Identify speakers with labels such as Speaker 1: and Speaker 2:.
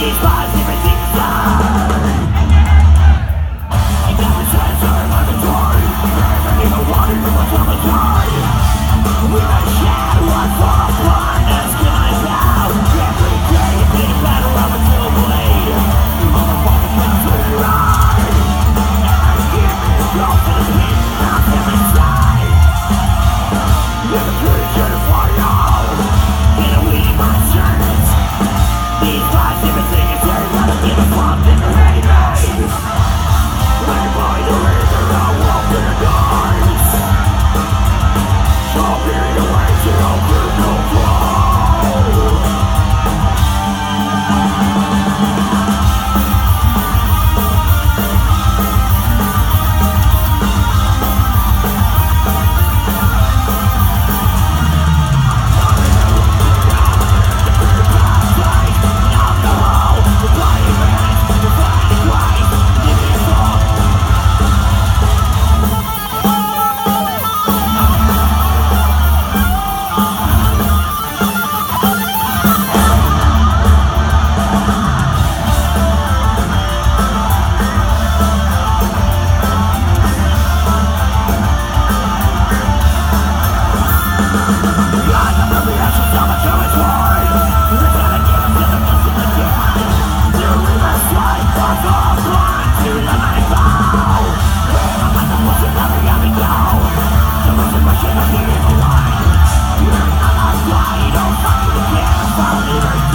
Speaker 1: These bars Thank you.